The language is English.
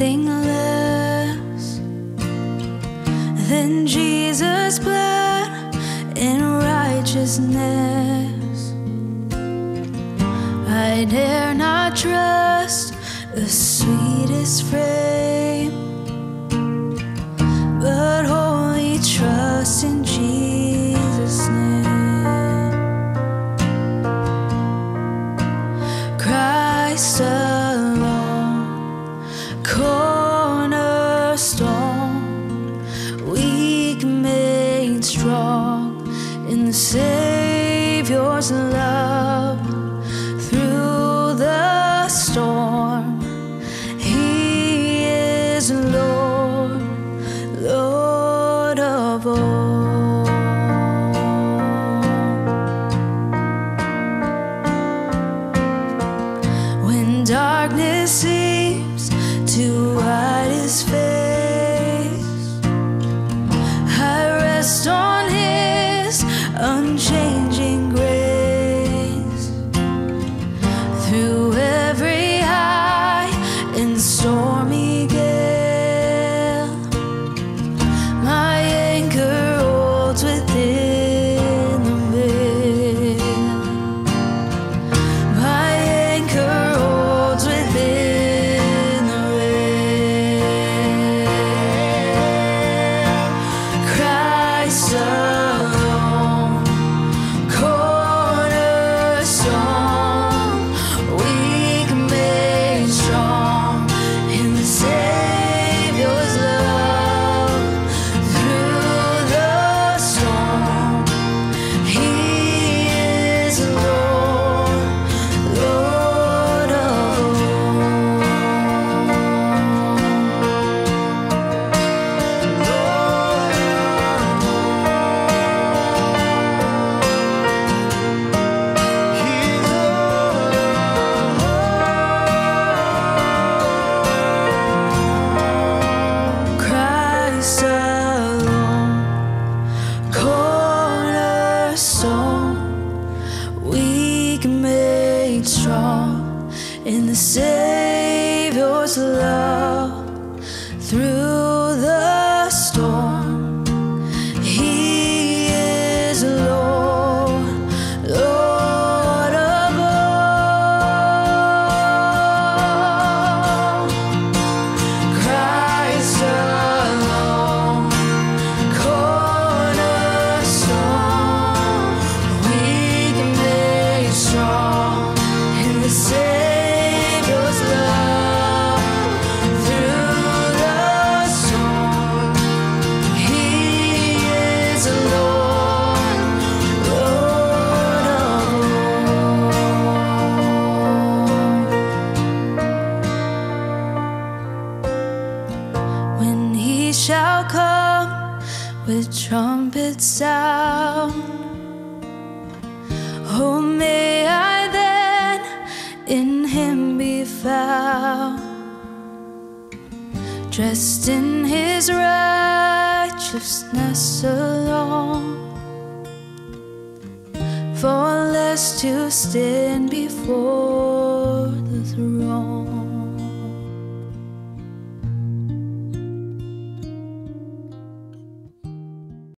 nothing less than Jesus' blood in righteousness. I dare not trust the sweetest frame Love through the storm. He is Lord, Lord of all. When darkness in the Savior's love through trumpet sound. Oh, may I then in him be found, dressed in his righteousness alone, less to stand before